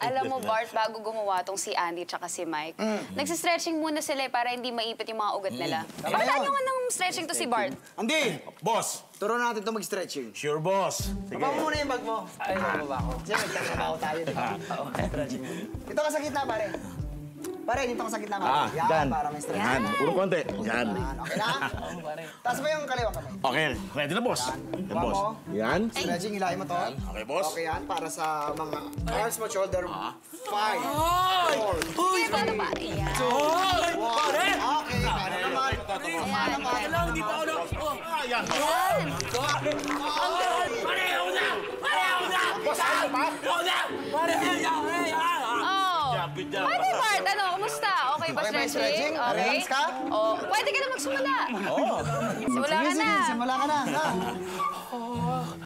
Alam mo, Bart, bago gumawa tong si Andy tsaka si Mike, nagsistretching muna sila eh, para hindi maipit yung mga ugat nila. Tama Bart, ano nga ng stretching to si Bart? Andy, Boss! turo natin ito mag-stretching. Sure, boss. Sige. Baba mo muna yung bag mo. Ay, bababa ko. Kasi magtatrabaho tayo, di ba? Stretching mo. Dito ka sa gitna, pare. Pare, dito ka sa gitna, pare. Ah, Yan, yan. para may stretching. Yan, puro konti. Yan. Yan, okay na? Taas mo yung kaliwa kamay. Okay, ready na, boss. Yan, boss. mo. Yan. Stretching, hilahin mo to. Okay, boss. Okay yan, para sa mga arms mo, shoulder. Five. Four. Uy, paano ba? Ayan. One. Okay, paano naman? Paano naman? lang, di pa ako na... Oh, Yan. Ayan. ang gahan! Pareho na! Pareho na! Boss, ano ba? Pareho na! Pareho na! Pareho na! Okay ba Okay. Relax ka? Oh, pwede ka na magsumula. Oh. Simula ka na. sige, simula ka na. Ha?